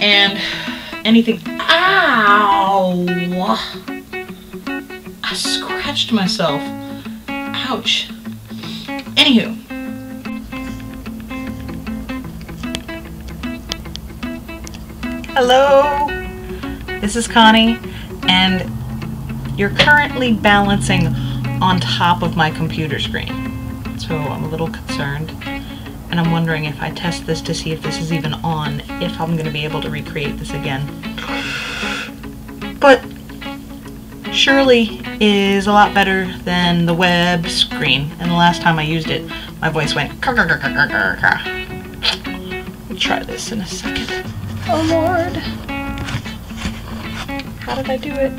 and anything. Ow! I scratched myself. Ouch. Anywho. Hello, this is Connie, and you're currently balancing on top of my computer screen. So I'm a little concerned, and I'm wondering if I test this to see if this is even on, if I'm going to be able to recreate this again. But surely is a lot better than the web screen, and the last time I used it, my voice went. We'll try this in a second. Oh Lord. How did I do it?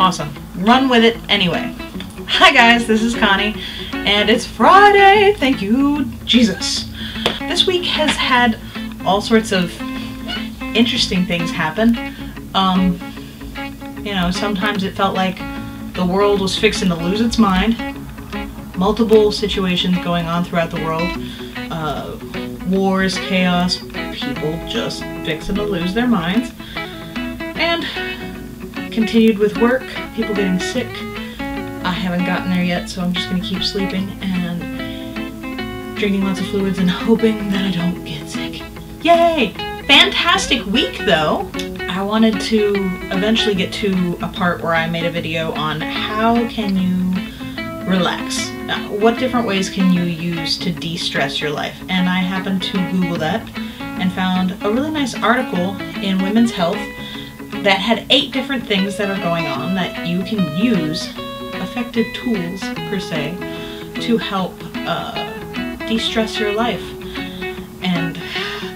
Awesome. Run with it anyway. Hi guys, this is Connie, and it's Friday. Thank you, Jesus. This week has had all sorts of interesting things happen. Um, you know, sometimes it felt like the world was fixing to lose its mind. Multiple situations going on throughout the world. Uh, wars, chaos, people just fixing to lose their minds. And continued with work, people getting sick. I haven't gotten there yet, so I'm just gonna keep sleeping and drinking lots of fluids and hoping that I don't get sick. Yay! Fantastic week though! I wanted to eventually get to a part where I made a video on how can you relax uh, what different ways can you use to de-stress your life? And I happened to Google that and found a really nice article in Women's Health that had eight different things that are going on that you can use, effective tools per se, to help uh, de-stress your life. And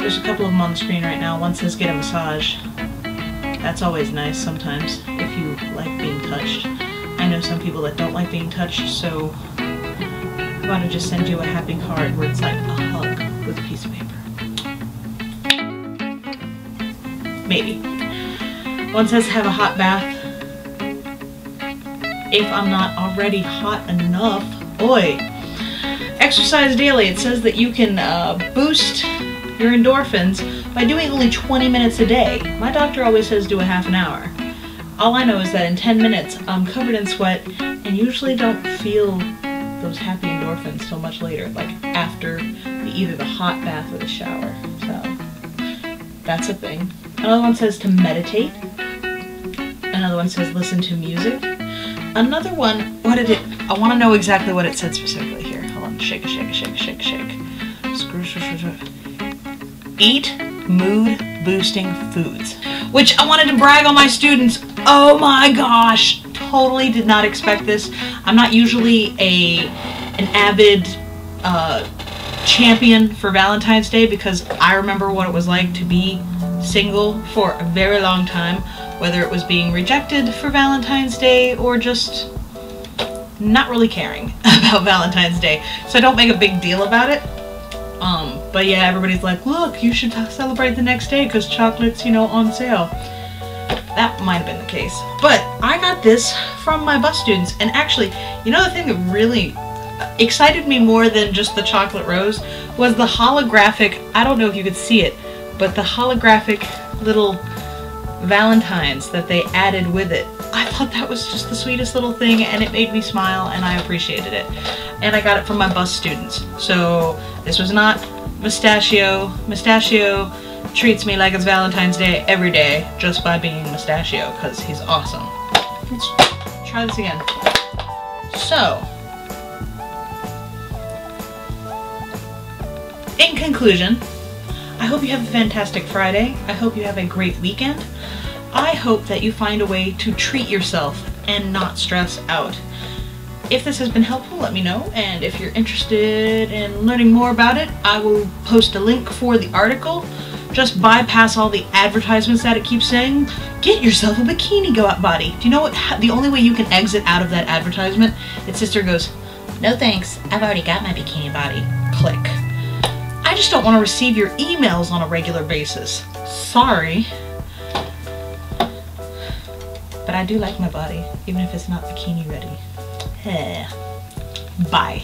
there's a couple of them on the screen right now. One says get a massage. That's always nice sometimes if you like being touched. I know some people that don't like being touched, so I want to just send you a happy card where it's like a hug with a piece of paper. Maybe. One says have a hot bath. If I'm not already hot enough. Oi! Exercise daily. It says that you can uh, boost your endorphins by doing only 20 minutes a day. My doctor always says do a half an hour. All I know is that in 10 minutes I'm covered in sweat and usually don't feel those happy endorphins so much later, like after the, either the hot bath or the shower. So that's a thing. Another one says to meditate. Another one says listen to music. Another one, what did it, I want to know exactly what it said specifically here. Hold on, shake, shake, shake, shake, shake. Screw, screw, screw, Eat mood boosting foods, which I wanted to brag on my students. Oh my gosh, totally did not expect this. I'm not usually a an avid uh, champion for Valentine's Day because I remember what it was like to be single for a very long time, whether it was being rejected for Valentine's Day or just not really caring about Valentine's Day. So I don't make a big deal about it. Um, but yeah, everybody's like, look, you should celebrate the next day because chocolate's, you know, on sale. That might have been the case. But I got this from my bus students, and actually, you know the thing that really excited me more than just the chocolate rose was the holographic, I don't know if you could see it, but the holographic little valentines that they added with it. I thought that was just the sweetest little thing and it made me smile and I appreciated it. And I got it from my bus students. So this was not Mustachio. Mustachio treats me like it's Valentine's Day every day just by being Mustachio because he's awesome. Let's try this again. So, in conclusion, I hope you have a fantastic Friday. I hope you have a great weekend. I hope that you find a way to treat yourself and not stress out. If this has been helpful, let me know, and if you're interested in learning more about it, I will post a link for the article. Just bypass all the advertisements that it keeps saying. Get yourself a bikini go out body. Do you know what? The only way you can exit out of that advertisement, its sister goes, no thanks, I've already got my bikini body. Click. I just don't want to receive your emails on a regular basis. Sorry. But I do like my body, even if it's not bikini ready. Yeah. Bye.